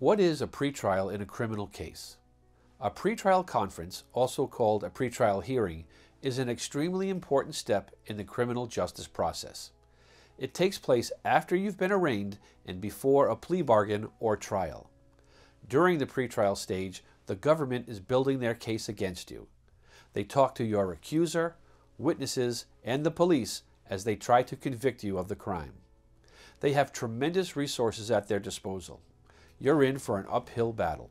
What is a pretrial in a criminal case? A pretrial conference, also called a pretrial hearing, is an extremely important step in the criminal justice process. It takes place after you've been arraigned and before a plea bargain or trial. During the pretrial stage, the government is building their case against you. They talk to your accuser, witnesses, and the police as they try to convict you of the crime. They have tremendous resources at their disposal you're in for an uphill battle.